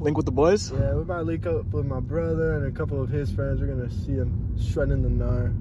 Link with the boys? Yeah, we might link up with my brother and a couple of his friends. We're gonna see him shredding the gnar.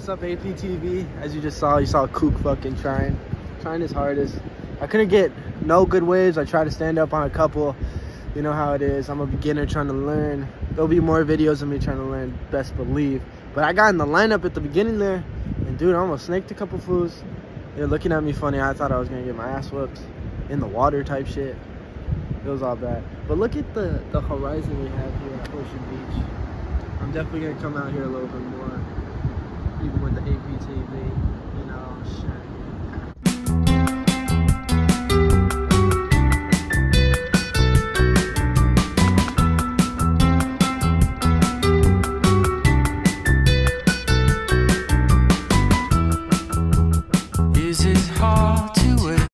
What's up, APTV? As you just saw, you saw Kook fucking trying, trying his hardest. I couldn't get no good waves. I tried to stand up on a couple. You know how it is. I'm a beginner trying to learn. There'll be more videos of me trying to learn, best believe. But I got in the lineup at the beginning there, and dude, I almost snaked a couple fools. They're looking at me funny. I thought I was gonna get my ass whooped in the water type shit. It was all bad. But look at the, the horizon we have here at Ocean Beach. I'm definitely gonna come out here a little bit more even with the APTV, you know, shit. Hard